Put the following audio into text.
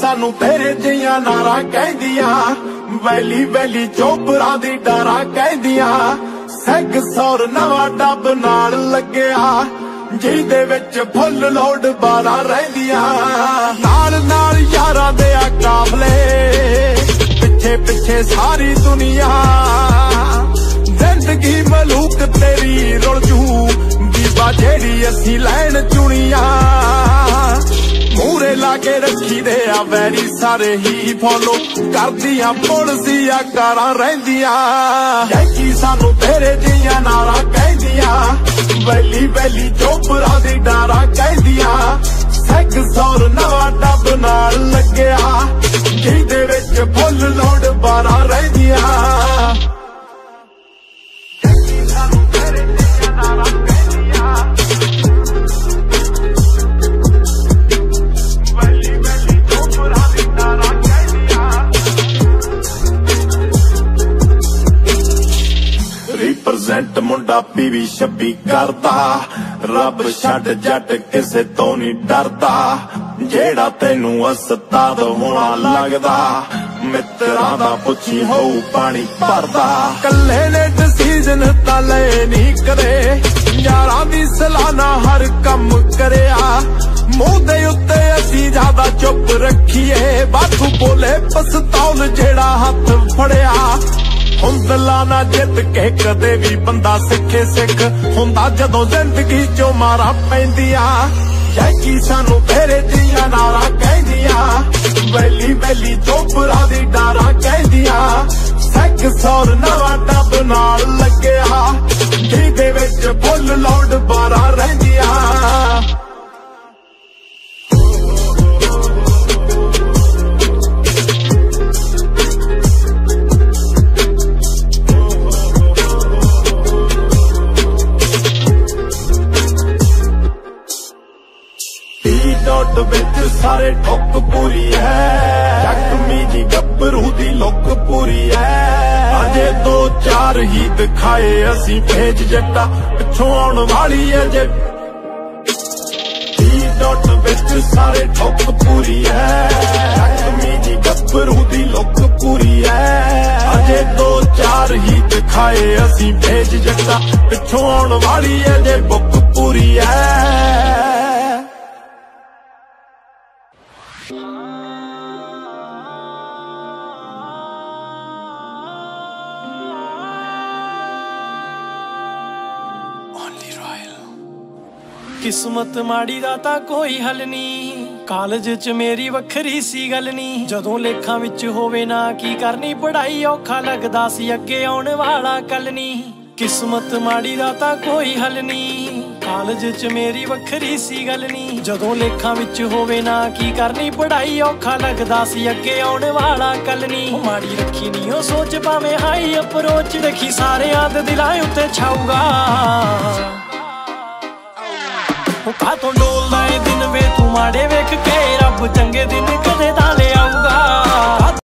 ਸਾਨੂੰ ਤੇਰੇ ਜੀਆਂ ਨਾਰਾ ਕਹਿੰਦੀਆਂ। ਵੈਲੀ ਵੈਲੀ ਚੋਪਰਾ ਦੀ ਡਾਰਾ ਕਹਿੰਦੀਆਂ। ਸੈਗ ਸੌਰ ਨਵਾਂ ਡੱਬ ਨਾਲ ਲੱਗਿਆ। ਜਿਹਦੇ ਵਿੱਚ ਫੁੱਲ ਲੋਡ ਬਾਰਾਂ ਰਹਿੰਦੀਆਂ। ਨਾਲ ਨਾਲ ਯਾਰਾਂ ਦੇ ਆ ਕਾਫਲੇ। ਪਿੱਛੇ ਪਿੱਛੇ ਸਾਰੀ ਦੁਨੀਆ। ਜ਼ਿੰਦਗੀ ਮਲੂਕ ਤੇਰੀ ਰੁਲ ਜੂ। ਬੀਬਾ ਜਿਹੜੀ ਅਸੀਂ ਲੈਣ ਚੁਣੀਆਂ। ਮੂਰੇ ਰੱਖੀ ਦੇ ਆ ਵੈਰੀ ਸਾਰੇ ਹੀ ਫੋਲੋ ਕਰਦੀਆਂ ਪੁਲਸੀਆਂ ਕਾਰਾਂ ਰਹਿੰਦੀਆਂ। ਯੈਂਕੀ ਸਾਨੂੰ ਤੇਰੇ ਦੀਆਂ ਨਾਰਾ ਕਹਿੰਦੀਆਂ ਵੈਲੀ ਵੈਲੀ ਚੋਪਰਾ ਦੀ ਡਾਰਾ ਕਹਿੰਦੀਆਂ। ਸੈਕ ਸੌਰ ਨਵਾਂ ਟੱਬ ਨਾਲ ਲੱਗਿਆ, ਜਿਹਦੇ ਵਿੱਚ ਫੁੱਲ ਲੋਡ ਰਿਪਰੈਜ਼ੈਂਟ ਮੁੰਡਾ ਪੀਵੀ 26 ਕਰਦਾ। ਰੱਬ ਛੱਡ ਜੱਟ ਕਿਸੇ ਤੋਂ ਨਹੀਂ ਡਰਦਾ। ਜਿਹੜਾ ਤੈਨੂੰ ਉਸਤਾਦ ਹੋਣਾ ਲੱਗਦਾ, ਮਿੱਤਰਾਂ ਦਾ ਪੁੱਛੀ ਹੋਊ ਪਾਣੀ ਭਰਦਾ। ਕੱਲੇ ਨੇ ਡਿਸੀਜਨ ਤਾਂ ਲੈ ਨਹੀਂ ਕਰੇ। ਯਾਰਾਂ ਦੀ ਸਲਾਨਾ ਹਰ ਕੰਮ ਕਰਿਆ। ਮੂੰਹ ਦੇ ਉੱਤੇ ਅਸੀਂ ਜ਼ਿਆਦਾ ਚੁੱਪ ਰੱਖੀਏ। ਬਾਥੂ ਬੋਲੇ ਪਸਤੌਲ ਜਿਹੜਾ ਹੱਥ ਫੜਿਆ। ਹੁੰਦਲਾ ਨਾ ਜਿੱਤ ਕੇ ਕਦੇ ਵੀ ਬੰਦਾ ਸਿੱਖੇ ਸਿੱਖ। ਹੁੰਦਾ ਜਦੋਂ ਜ਼ਿੰਦਗੀ ਚੋਂ ਮਾਰਾ ਪੈਂਦੀਆਂ। ਯੈਂਕੀ ਸਾਨੂੰ ਤੇਰੇ ਦੀਆਂ ਨਾਰਾ ਕਹਿੰਦੀਆਂ। ਵੈਲੀ ਵੈਲੀ ਚੋਪਰਾ ਦੀ ਡਾਰਾ ਕਹਿੰਦੀਆਂ। ਸੈਕ ਸੌਰ ਨਵਾਂ ਟੱਬ ਨਾਲ ਲੱਗਿਆ। ਜੀ ਦੇ ਵਿੱਚ ਫੁੱਲ ਲੋਡ ਬਾਰਾਂ ਰਹਿੰਦੀਆਂ। ਟੀ ਵਿੱਚ ਸਾਰੇ ਠੁੱਕ ਪੂਰੀ ਹੈ। ਜੱਟਮੀ ਜੀ ਗੱਭਰੂ ਦੀ ਲੁੱਕ ਪੂਰੀ ਹੈ। ਅਜੇ ਦੋ ਚਾਰ ਹੀ ਦਿਖਾਏ ਅਸੀਂ ਭੇਜ ਜੱਟਾ, ਪਿੱਛੋਂ ਆਉਣ ਵਾਲੀ ਹੈ ਜੇ। ਟੀ ਡਾਟ ਵਿੱਚ ਸਾਰੇ ਠੁੱਕ ਪੂਰੀ ਹੈ। ਜਖਮੀ ਜੀ ਗੱਭਰੂ ਦੀ ਲੁੱਕ ਪੂਰੀ ਹੈ। ਅਜੇ ਦੋ ਚਾਰ ਹੀ ਦਿਖਾਏ ਅਸੀਂ ਭੇਜ ਜੱਟਾ, ਪਿੱਛੋਂ ਆਉਣ ਵਾਲੀ ਹੈ ਜੇ। ਬੁੱਕ ਪੂਰੀ ਹੈ। ਕਿਸਮਤ ਮਾੜੀ ਦਾ ਤਾਂ ਕੋਈ ਹੱਲ ਨਹੀਂ। ਕਾਲਜ 'ਚ ਮੇਰੀ ਵੱਖਰੀ ਸੀ ਗੱਲ ਨਹੀਂ। ਜਦੋਂ ਲੇਖਾਂ ਵਿੱਚ ਹੋਵੇ ਨਾ ਕੀ ਕਰਨੀ ਪੜਾਈ ਔਖਾ ਲੱਗਦਾ ਸੀ, ਅੱਗੇ ਆਉਣ ਵਾਲਾ ਕੱਲ ਨਹੀਂ। ਕਿਸਮਤ ਮਾੜੀ ਦਾ ਤਾਂ ਕੋਈ ਹੱਲ ਨਹੀਂ ਕਾਲਜ 'ਚ ਮੇਰੀ ਵੱਖਰੀ ਸੀ ਗੱਲ ਨਹੀਂ ਜਦੋਂ ਲੇਖਾਂ ਵਿੱਚ ਹੋਵੇ ਨਾ ਕੀ ਕਰਨੀ ਪੜਾਈ ਔਖਾ ਲੱਗਦਾ ਸੀ, ਅੱਗੇ ਆਉਣ ਵਾਲਾ ਕੱਲ ਨਹੀਂ ਮਾੜੀ ਰੱਖੀ ਨਹੀਂ ਉਹ ਸੋਚ ਭਾਵੇਂ ਹਾਈ ਅਪਰੋਚ ਰੱਖੀ ਸਾਰਿਆਂ ਦੇ ਦਿਲਾਂ ਉੱਤੇ ਛਾਊਗਾ। ਉਹ ਕਾਤੋਂ ਡੋਲਦਾ ਏ ਦਿਨ ਵੇ, ਤੂੰ ਮਾੜੇ ਵੇਖ ਕੇ ਰੱਬ ਚੰਗੇ ਦਿਨ ਕਦੇ ਤਾਂ ਲੈ